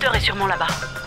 l'hélicoptère est sûrement là-bas.